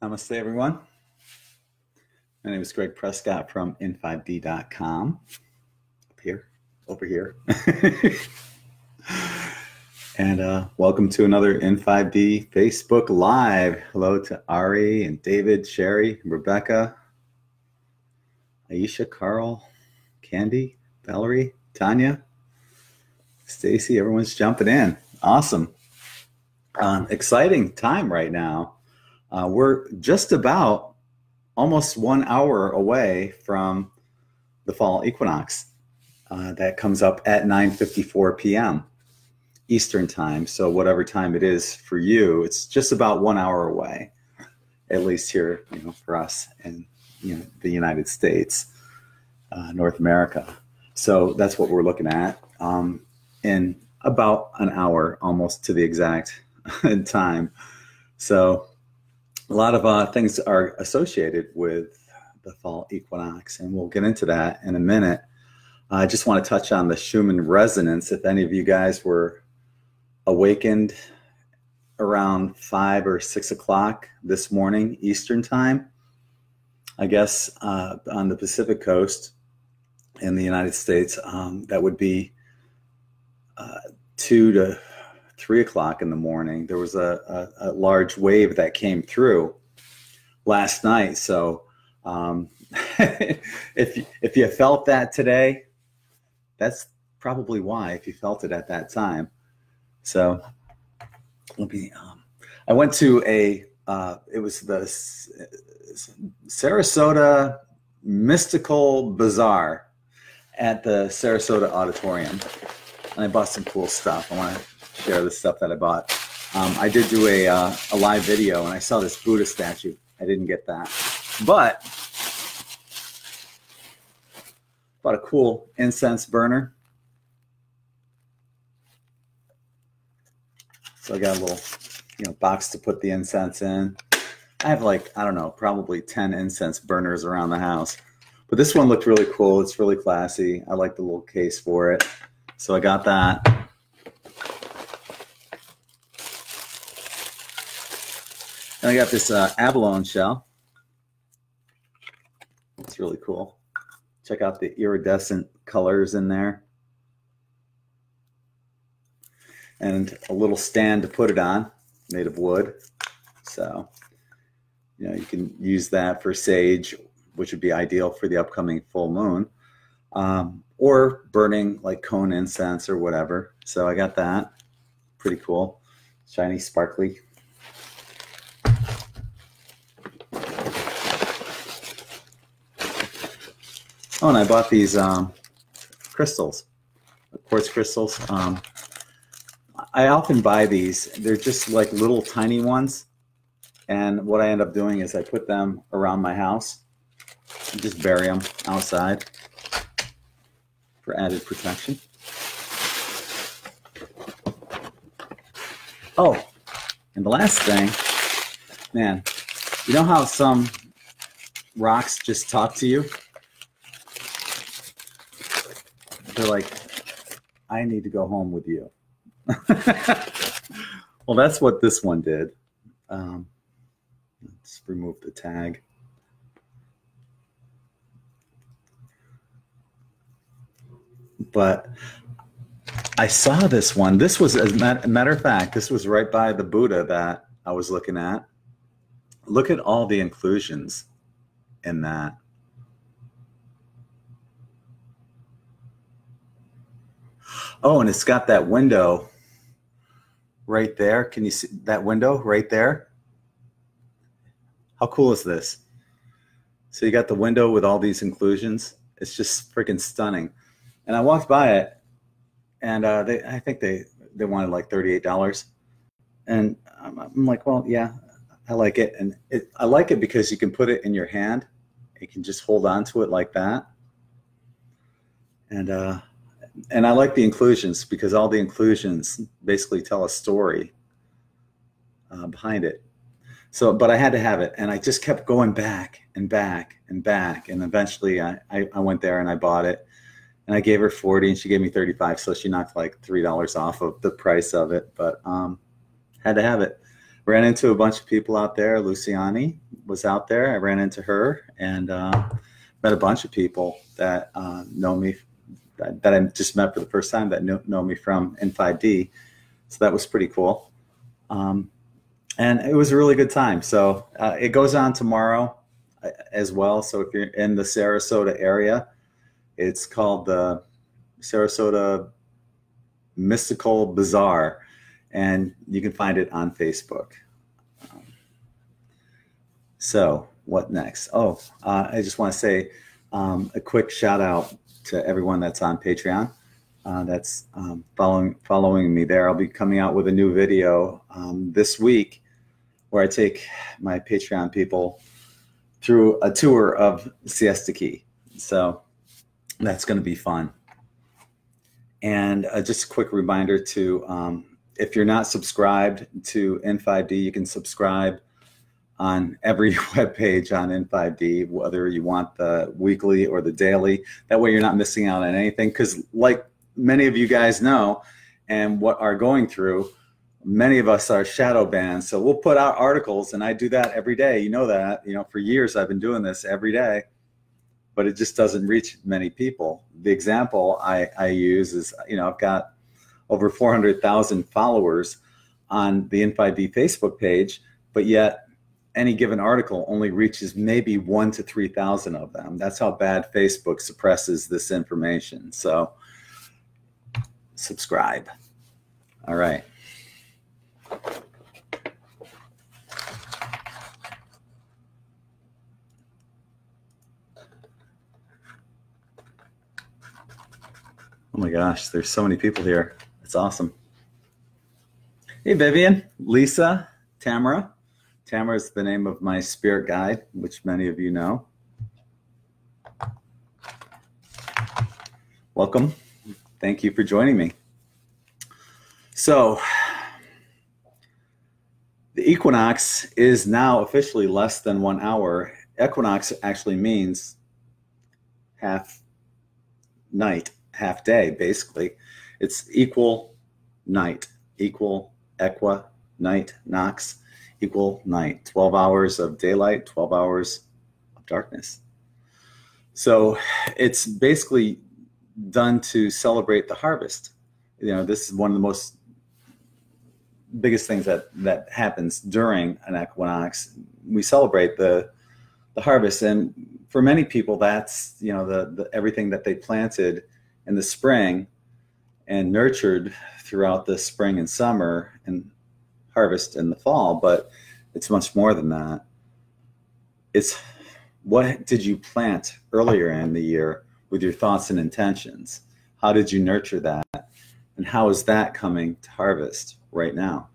Namaste, everyone. My name is Gregg Prescott from in5d.com. Up here, over here. and uh, welcome to another In5D Facebook Live. Hello to Ari and David, Sherry, Rebecca, Aisha, Carl, Candy, Valerie, Tanya, Stacy. Everyone's jumping in. Awesome. Um, exciting time right now uh, we're just about almost one hour away from the fall equinox. Uh, that comes up at 9:54 p.m. Eastern time. So whatever time it is for you, it's just about one hour away, at least here, you know, for us in you know, the United States, uh, North America. So that's what we're looking at um, in about an hour, almost to the exact time. So a lot of uh, things are associated with the fall equinox, and we'll get into that in a minute. I just want to touch on the Schumann resonance. If any of you guys were awakened around five or six o'clock this morning Eastern time, I guess uh, on the Pacific coast in the United States, um, that would be uh, two to three o'clock in the morning. There was a, a, a large wave that came through last night. So um, if if you felt that today, that's probably why. If you felt it at that time, so let me. Um, I went to a. Uh, it was the Sarasota Mystical Bazaar at the Sarasota Auditorium, and I bought some cool stuff. I want to share the stuff that I bought. Um, I did do a, uh, a live video and I saw this Buddha statue. I didn't get that. But bought a cool incense burner. So I got a little, you know, box to put the incense in. I have like, I don't know, probably 10 incense burners around the house. But this one looked really cool. It's really classy. I like the little case for it. So I got that. I got this uh, abalone shell. It's really cool. Check out the iridescent colors in there. And a little stand to put it on, made of wood. So, you know, you can use that for sage, which would be ideal for the upcoming full moon, um, or burning like cone incense or whatever. So I got that. Pretty cool. Shiny, sparkly Oh, and I bought these um, crystals, quartz crystals. Um, I often buy these. They're just like little tiny ones. And what I end up doing is I put them around my house and just bury them outside for added protection. Oh, and the last thing, man, you know how some rocks just talk to you? They're like, I need to go home with you. well, that's what this one did. Um, let's remove the tag. But I saw this one. This was, as a matter of fact, this was right by the Buddha that I was looking at. Look at all the inclusions in that. Oh, and it's got that window right there. Can you see that window right there? How cool is this? So you got the window with all these inclusions. It's just freaking stunning. And I walked by it, and uh, they I think they they wanted like thirty eight dollars, and I'm, I'm, like, well, yeah, I like it, and it, I like it because you can put it in your hand. You can just hold on to it like that, and uh, and I like the inclusions because all the inclusions basically tell a story uh, behind it. So, but I had to have it, and I just kept going back and back and back, and eventually I, I, I went there and I bought it, and I gave her forty, and she gave me thirty five, so she knocked like three dollars off of the price of it. But um, had to have it. Ran into a bunch of people out there, Luciani, was out there. I ran into her and uh, met a bunch of people that uh, know me, that, I just met for the first time that know, know me from In5D. So that was pretty cool. Um, and it was a really good time. So uh, it goes on tomorrow uh, as well. So if you're in the Sarasota area, it's called the Sarasota Mystical Bazaar, and you can find it on Facebook. So what next? Oh, uh, I just want to say um, a quick shout out to everyone that's on Patreon. Uh, that's um, following following me there. I'll be coming out with a new video um, this week where I take my Patreon people through a tour of Siesta Key. So that's going to be fun. And uh, just a quick reminder to um, if you're not subscribed to In5D, you can subscribe on every web page on In5D, whether you want the weekly or the daily. That way you're not missing out on anything. Because, like many of you guys know, and what are going through, many of us are shadow banned. So we'll put out articles, and I do that every day. You know that. You know, for years I've been doing this every day, but it just doesn't reach many people. The example I, I use is, you know, I've got over 400,000 followers on the In5D Facebook page, but yet any given article only reaches maybe one to 3,000 of them. That's how bad Facebook suppresses this information. So subscribe. All right. Oh my gosh, there's so many people here. It's awesome. Hey, Vivian, Lisa, Tamara. Tamara is the name of my spirit guide, which many of you know. Welcome. Thank you for joining me. So, the equinox is now officially less than one hour. Equinox actually means half night, half day, basically. It's equal night, equal equa, night, nox, equal night. 12 hours of daylight, 12 hours of darkness. So it's basically done to celebrate the harvest. You know, this is one of the most biggest things that that happens during an equinox. We celebrate the the harvest, and for many people, that's you know the, the everything that they planted in the spring and nurtured throughout the spring and summer and harvest in the fall. But it's much more than that. It's what did you plant earlier in the year with your thoughts and intentions? How did you nurture that? And how is that coming to harvest? right now.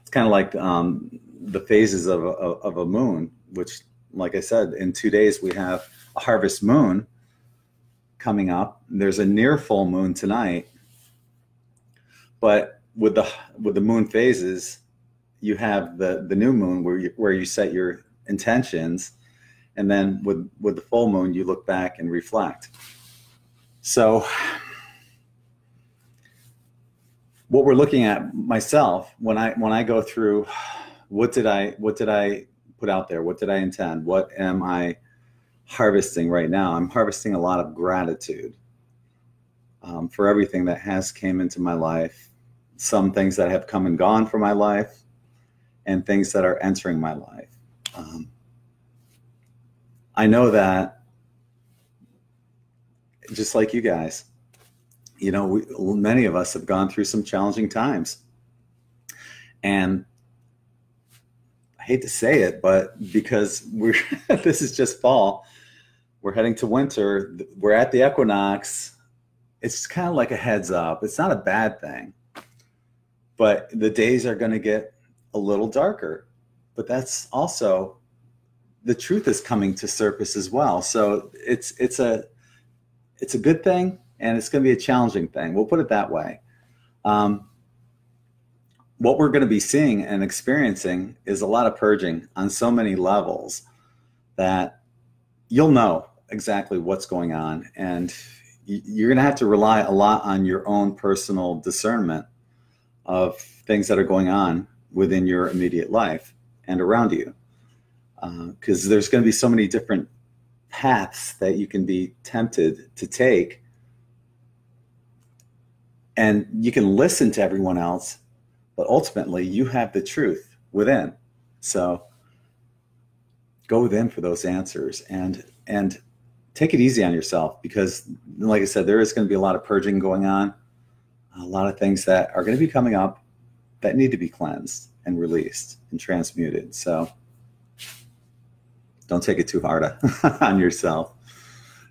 It's kind of like um, the phases of a, of a moon, which, like I said, in two days we have a harvest moon coming up. There's a near full moon tonight, but with the with the moon phases, you have the the new moon where you where you set your intentions, and then with with the full moon you look back and reflect. So what we're looking at myself when I when I go through what did I what did I put out there? What did I intend? What am I harvesting right now? I'm harvesting a lot of gratitude um, for everything that has came into my life, some things that have come and gone from my life, and things that are entering my life. Um, I know that just like you guys, you know, we, many of us have gone through some challenging times. And I hate to say it, but because we're this is just fall, we're heading to winter, we're at the equinox. It's kind of like a heads up. It's not a bad thing. But the days are going to get a little darker. But that's also the truth is coming to surface as well. So it's it's a it's a good thing and it's going to be a challenging thing. We'll put it that way. Um, what we're going to be seeing and experiencing is a lot of purging on so many levels that you'll know exactly what's going on. And you're going to have to rely a lot on your own personal discernment of things that are going on within your immediate life. and around you. Because uh, there's going to be so many different paths that you can be tempted to take. And you can listen to everyone else, but ultimately you have the truth within. So go within for those answers and and take it easy on yourself because like I said, there is going to be a lot of purging going on, a lot of things that are going to be coming up that need to be cleansed and released and transmuted. So don't take it too hard on yourself.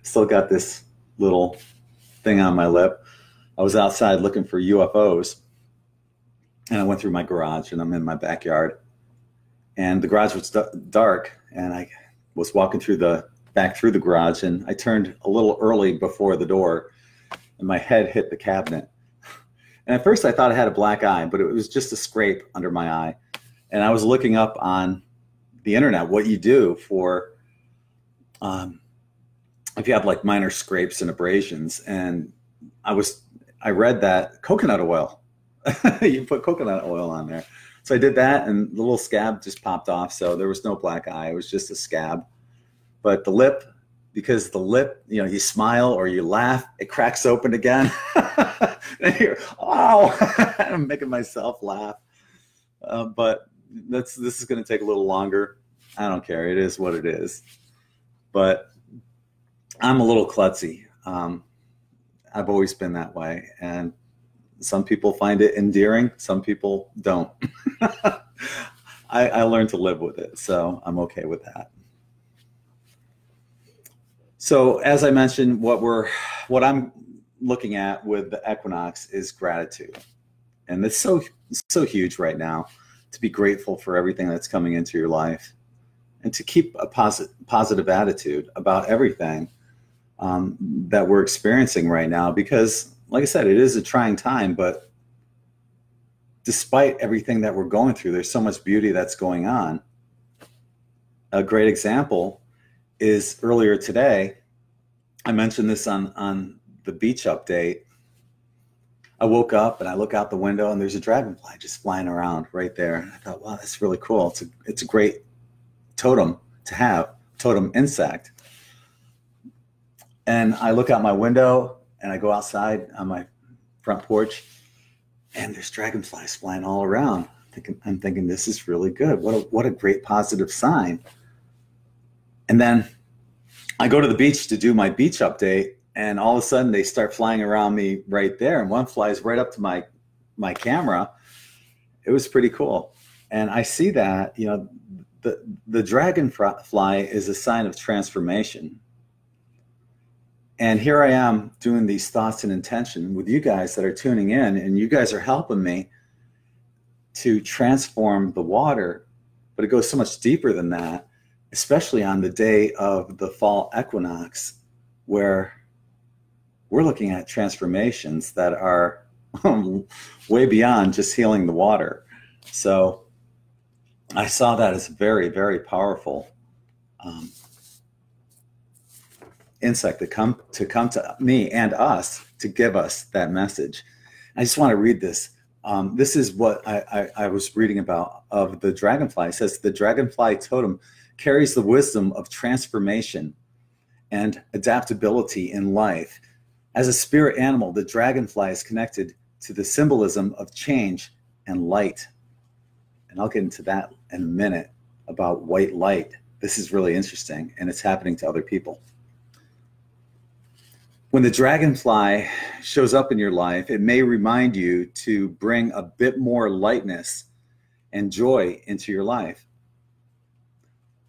Still got this little thing on my lip. I was outside looking for UFOs and I went through my garage and I'm in my backyard and the garage was dark and I was walking through the back through the garage and I turned a little early before the door and my head hit the cabinet. And at first I thought I had a black eye, but it was just a scrape under my eye. And I was looking up on the internet what you do for um, if you have like minor scrapes and abrasions. And I was I read that coconut oil. you put coconut oil on there. So I did that, and the little scab just popped off. So there was no black eye; it was just a scab. But the lip, because the lip, you know, you smile or you laugh, it cracks open again. and you're, oh, I'm making myself laugh. Uh, but that's this is going to take a little longer. I don't care. It is what it is. But I'm a little klutzy. Um, I've always been that way, and some people find it endearing, some people don't. I, I learned to live with it, so I'm okay with that. So as I mentioned, what we're what I'm looking at with the equinox is gratitude. And it's so so huge right now to be grateful for everything that's coming into your life and to keep a positive positive attitude about everything um, that we're experiencing right now because like I said, it is a trying time, but despite everything that we're going through, there's so much beauty that's going on. A great example is earlier today, I mentioned this on, on the beach update. I woke up and I look out the window and there's a dragonfly just flying around right there. And I thought, wow, that's really cool. It's a, it's a great totem to have, totem insect. And I look out my window and I go outside on my front porch, and there's dragonflies flying all around. I'm thinking, I'm thinking this is really good. What a, what a great positive sign. And then I go to the beach to do my beach update, and all of a sudden they start flying around me right there, and one flies right up to my my camera. It was pretty cool, and I see that you know the the dragonfly is a sign of transformation and here I am doing these thoughts and intention with you guys that are tuning in, and you guys are helping me to transform the water. But it goes so much deeper than that, especially on the day of the fall equinox, where we're looking at transformations that are way beyond just healing the water. So I saw that as very, very powerful. Um, insect to come to come to me and us to give us that message. I just want to read this. Um, this is what I, I, I, was reading about of the dragonfly. It says the dragonfly totem carries the wisdom of transformation and adaptability in life. As a spirit animal, the dragonfly is connected to the symbolism of change and light. And I'll get into that in a minute about white light. This is really interesting and it's happening to other people when the dragonfly shows up in your life, it may remind you to bring a bit more lightness and joy into your life.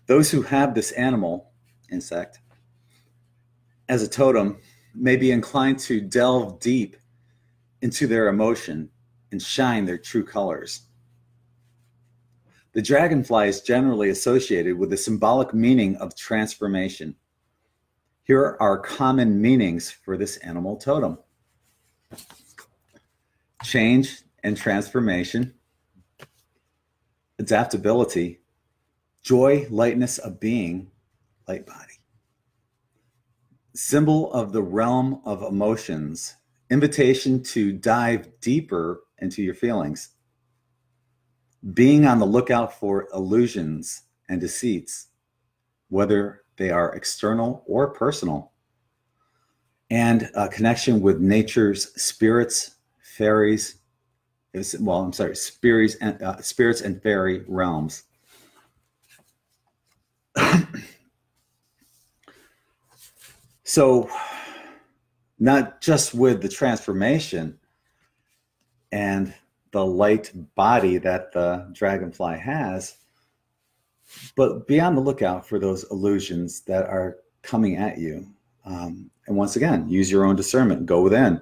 Those who have this animal, insect, as a totem may be inclined to delve deep into their emotion and shine their true colors. The dragonfly is generally associated with the symbolic meaning of transformation. Here are common meanings for this animal totem. Change and transformation, adaptability, joy, lightness of being, light body. Symbol of the realm of emotions, invitation to dive deeper into your feelings. being on the lookout for illusions and deceits, whether they are external or personal, and a connection with nature's spirits, fairies, well, I'm sorry, spirits and uh, spirits and fairy realms. So, not just with the transformation and the light body that the dragonfly has, but be on the lookout for those illusions that are coming at you. Um, and once again, use your own discernment, go within.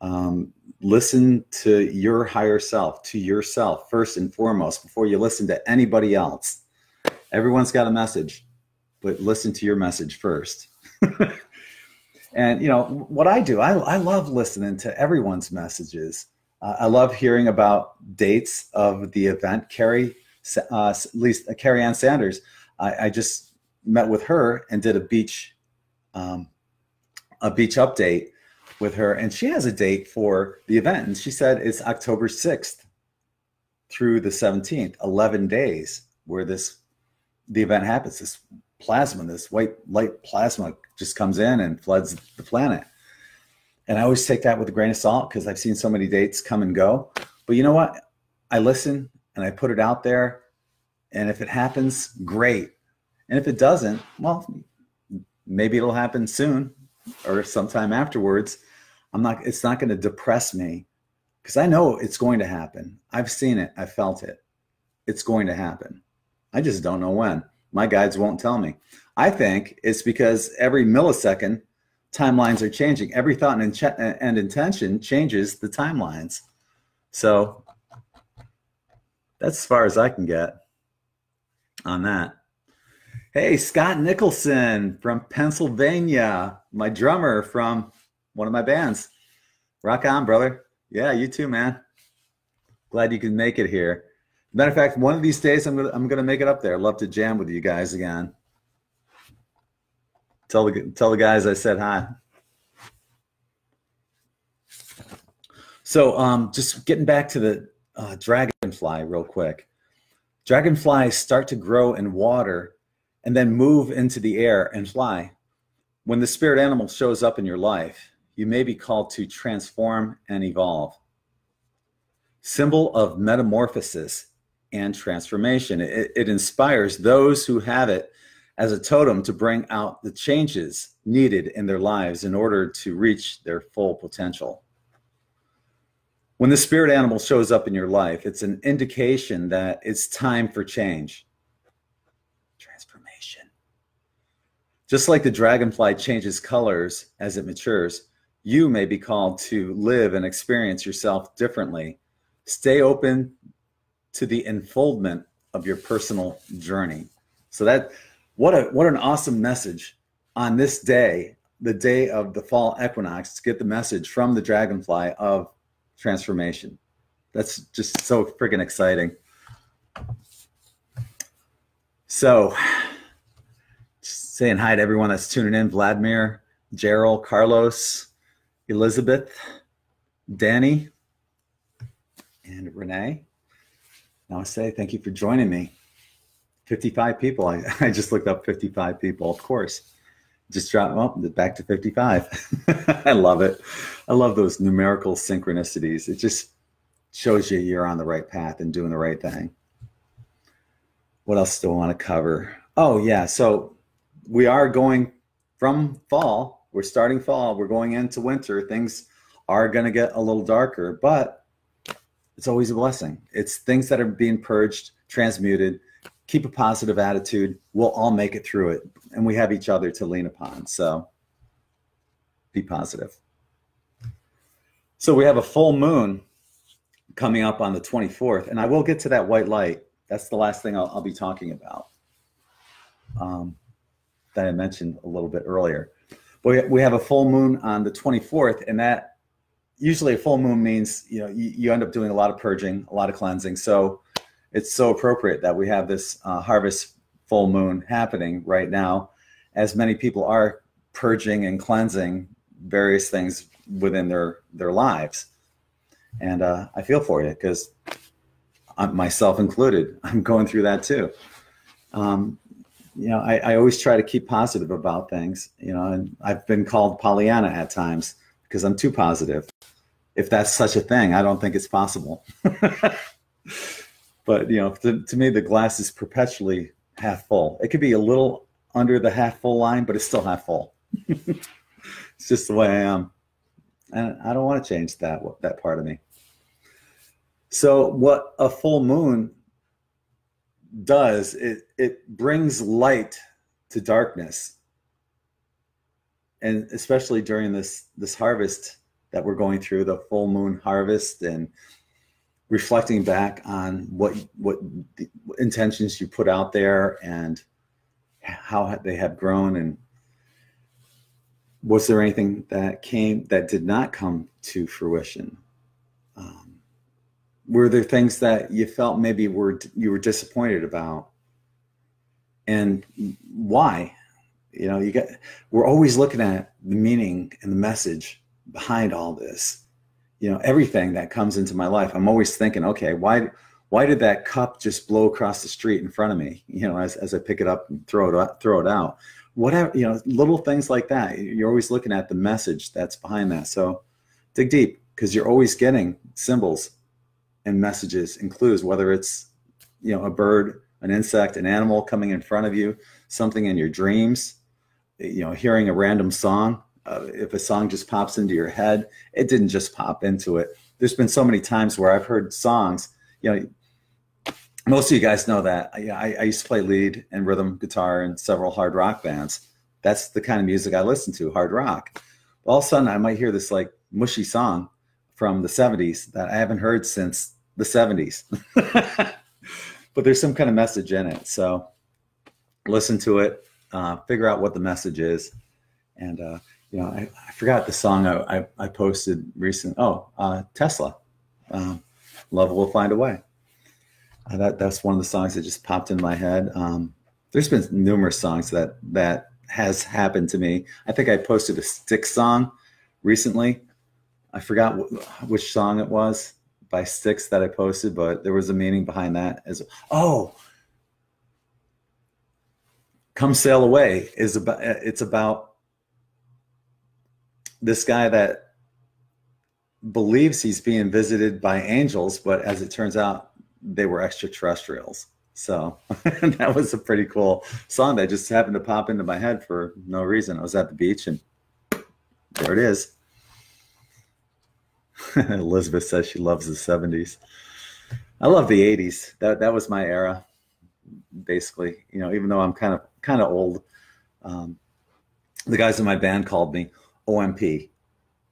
Um, listen to your higher self, to yourself first and foremost, before you listen to anybody else. Everyone's got a message, but listen to your message first. and you know what I do, I, I love listening to everyone's messages. Uh, I love hearing about dates of the event. Carrie, uh, at least uh, Carrie Ann Sanders, I, I, just met with her and did a beach, um, a beach update with her, and she has a date for the event, and she said it's October sixth through the seventeenth, eleven days where this the event happens. This plasma, this white light plasma, just comes in and floods the planet and I always take that with a grain of salt because I've seen so many dates come and go. But you know what? I listen and I put it out there. And if it happens, great. And if it doesn't, well, maybe it'll happen soon or sometime afterwards. I'm not, it's not going to depress me because I know it's going to happen. I've seen it, I felt it. It's going to happen. I just don't know when. My guides won't tell me. I think it's because every millisecond timelines are changing. Every thought and, and intention changes the timelines. So that's as far as I can get on that. Hey, Scott Nicholson from Pennsylvania, my drummer from one of my bands. Rock on, brother. Yeah, you too, man. Glad you can make it here. Matter of fact, one of these days I'm gonna I'm gonna make it up there. Love to jam with you guys again. Tell the tell the guys I said hi. So, um, just getting back to the uh, dragonfly real quick. Dragonflies start to grow in water and then move into the air and fly. When the spirit animal shows up in your life, you may be called to transform and evolve. Symbol of metamorphosis and transformation. It, it inspires those who have it as a totem to bring out the changes needed in their lives in order to reach their full potential. When the spirit animal shows up in your life, it's an indication that it's time for change. Transformation. Just like the dragonfly changes colors as it matures, you may be called to live and experience yourself differently. Stay open to the unfoldment of your personal journey. So that what a what an awesome message on this day, the day of the fall equinox, to get the message from the dragonfly of transformation. That's just so freaking exciting. So, saying hi to everyone that's tuning in Vladimir, Gerald, Carlos, Elizabeth, Danny, and Renee. Say thank you for joining me. 55 people. I, I just looked up 55 people, of course. Just drop well, back to 55. I love it. I love those numerical synchronicities. It just shows you you're on the right path and doing the right thing. What else do I want to cover? Oh, yeah. So we are going from fall. We're starting fall. We're going into winter. Things are going to get a little darker, but it's always a blessing. It's things that are being purged, transmuted, keep a positive attitude. We'll all make it through it. And we have each other to lean upon. So be positive. So we have a full moon coming up on the 24th. And I will get to that white light. That's the last thing I'll, I'll be talking about um, that I mentioned a little bit earlier. But we have a full moon on the 24th. And that usually a full moon means, you know, you, you end up doing a lot of purging, a lot of cleansing. So it's so appropriate that we have this uh, harvest full moon happening right now, as many people are purging and cleansing various things within their their lives. And uh, I feel for you because myself included. I'm going through that too. Um, you know, I, I always try to keep positive about things, you know, and I've been called Pollyanna at times because I'm too positive. If that's such a thing, I don't think it's possible. but, you know, to, to me, the glass is perpetually half full. It could be a little under the half full line, but it's still half full. it's just the way I am. And I don't want to change that, that part of me. So, what a full moon does it it brings light to darkness and especially during this this harvest that we're going through the full moon harvest and reflecting back on what what intentions you put out there and how they have grown. And was there anything that came that did not come to fruition? Um, were there things that you felt maybe were you were disappointed about? And why? You know you got we're always looking at the meaning and the message behind all this you know everything that comes into my life i'm always thinking okay why why did that cup just blow across the street in front of me you know as, as i pick it up and throw it out, throw it out whatever you know little things like that you're always looking at the message that's behind that so dig deep because you're always getting symbols and messages and clues, whether it's you know a bird, an insect, an animal coming in front of you, something in your dreams, you know, hearing a random song. Uh, if a song just pops into your head, it didn't just pop into it. There's been so many times where I've heard songs. You know, most of you guys know that I, I used to play lead and rhythm guitar in several hard rock bands. That's the kind of music I listen to, hard rock. All of a sudden, I might hear this like mushy song from the 70s that I haven't heard since the 70s. but there's some kind of message in it. So listen to it, uh, figure out what the message is. And, uh, you know, I, I, forgot the song I, I, I posted recent. Oh, uh, Tesla. Um, Love will find a way. Uh, that that's one of the songs that just popped in my head. Um, there's been numerous songs that that has happened to me. I think I posted a Styx song recently I forgot which song it was by Styx that I posted, but there was a meaning behind that. As oh, "Come Sail Away" is about. It's about this guy that believes he's being visited by angels, but as it turns out, they were extraterrestrials. So that was a pretty cool song that just happened to pop into my head for no reason. I was at the beach and there it is. Elizabeth says she loves the 70s. I love the 80s. That that was my era, basically. You know, even though I'm kind of kind of old, um, the guys in my band called me OMP,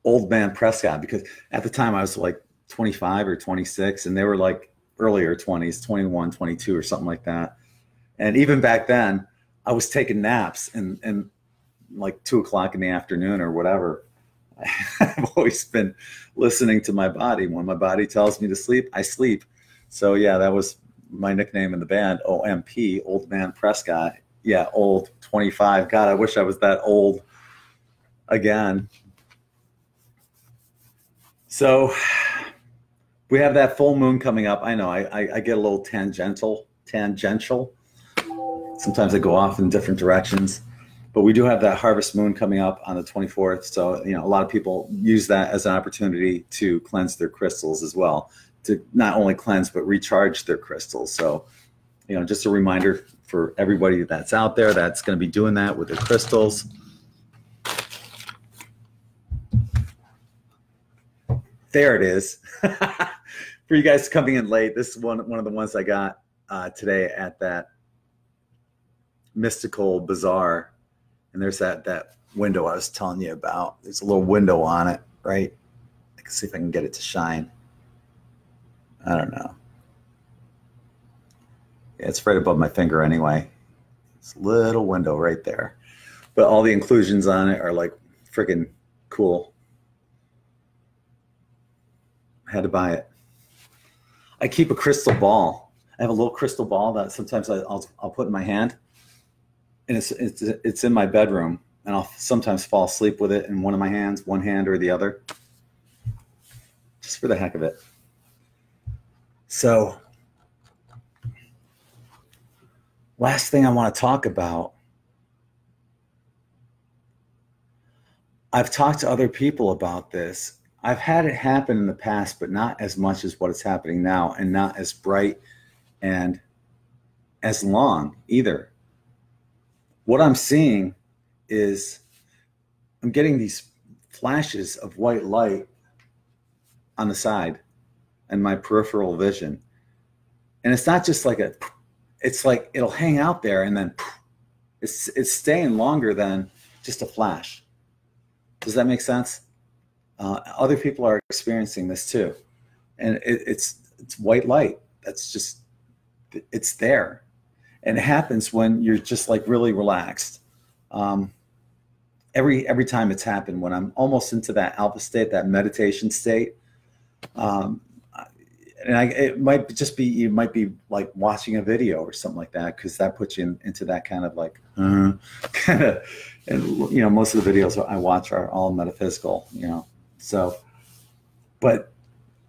Old Man Prescott, because at the time I was like 25 or 26, and they were like earlier 20s, 21, 22, or something like that. And even back then, I was taking naps and and like two o'clock in the afternoon or whatever I've always been listening to my body. When my body tells me to sleep, I sleep. So yeah, that was my nickname in the band, OMP, Old Man Prescott. Yeah, old 25. God, I wish I was that old again. So we have that full moon coming up. I know I, I, I get a little tangential, tangential. Sometimes I go off in different directions but we do have that harvest moon coming up on the 24th so you know a lot of people use that as an opportunity to cleanse their crystals as well to not only cleanse but recharge their crystals so you know just a reminder for everybody that's out there that's going to be doing that with their crystals there it is for you guys coming in late this is one one of the ones i got uh, today at that mystical bazaar and there's that that window I was telling you about. There's a little window on it, right? I can see if I can get it to shine. I don't know. Yeah, it's right above my finger anyway. It's a little window right there. But all the inclusions on it are like freaking cool. I had to buy it. I keep a crystal ball. I have a little crystal ball that sometimes I'll, I'll put in my hand and it's it's it's in my bedroom, and I'll sometimes fall asleep with it in one of my hands, one hand or the other, just for the heck of it. So, last thing I want to talk about I've talked to other people about this. I've had it happen in the past, but not as much as what is happening now, and not as bright and as long either. What I'm seeing is I'm getting these flashes of white light on the side and my peripheral vision. And it's not just like a, it's like it'll hang out there and then it's, it's staying longer than just a flash. Does that make sense? Uh, other people are experiencing this too. And it, it's, it's white light. That's just, it's there. And it happens when you're just like really relaxed. Um, every every time it's happened when I'm almost into that alpha state, that meditation state. Um, and I, it might just be you might be like watching a video or something like that because that puts you in, into that kind of like uh, kind of and you know most of the videos I watch are all metaphysical you know so but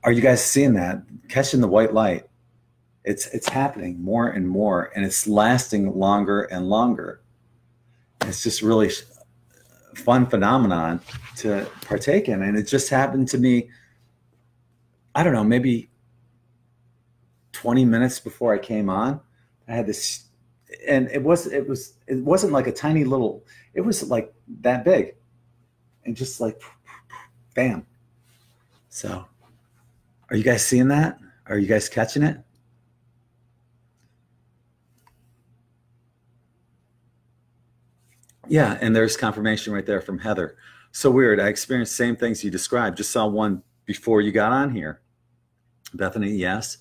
are you guys seeing that catching the white light it's it's happening more and more and it's lasting longer and longer it's just really fun phenomenon to partake in. And it just happened to me, I don't know, maybe 20 minutes before I came on. I had this and it was it was it wasn't like a tiny little it was like that big and just like bam so are you guys seeing that are you guys catching it Yeah, and there's confirmation right there from Heather. So weird. I experienced same things you described. Just saw one before you got on here. Bethany, yes.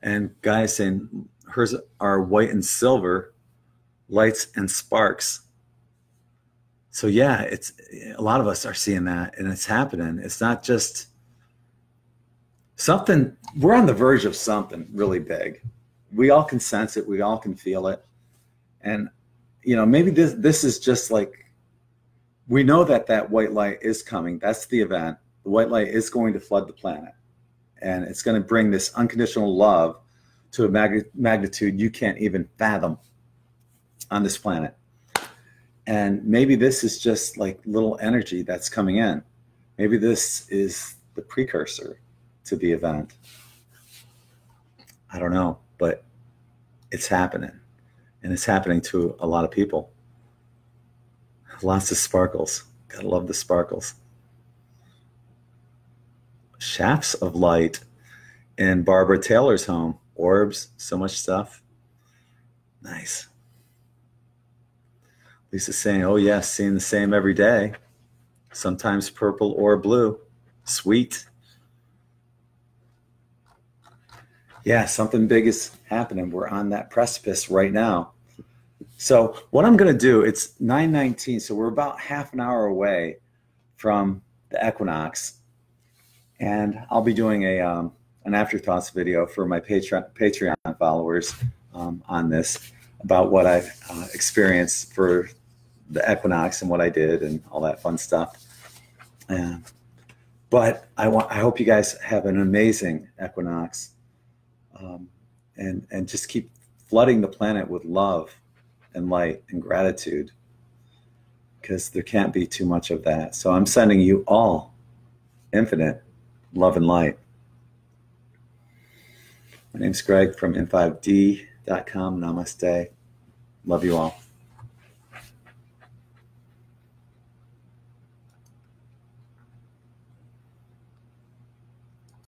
And guys saying hers are white and silver, lights and sparks. So yeah, it's a lot of us are seeing that and it's happening. It's not just something we're on the verge of something really big. We all can sense it, we all can feel it. And you know, maybe this this is just like we know that that white light is coming. That's the event. The white light is going to flood the planet, and it's going to bring this unconditional love to a mag- magnitude you can't even fathom on this planet. And maybe this is just like little energy that's coming in. Maybe this is the precursor to the event. I don't know, but it's happening and it's happening to a lot of people. Lots of sparkles. Gotta love the sparkles. Shafts of light in Barbara Taylor's home. Orbs, so much stuff. Nice. Lisa's saying, oh, yes, seeing the same every day. Sometimes purple or blue. Sweet. yeah, something big is happening. We're on that precipice right now. So what I'm going to do, it's 919, so we're about half an hour away from the equinox. And I'll be doing a um, an afterthoughts video for my Patreon, Patreon followers um, on this about what I've uh, experienced for the equinox and what I did and all that fun stuff. And, but I want I hope you guys have an amazing equinox um, and and just keep flooding the planet with love and light and gratitude because there can't be too much of that. So I'm sending you all infinite love and light. My name's Gregg from in5d.com. Namaste. Love you all.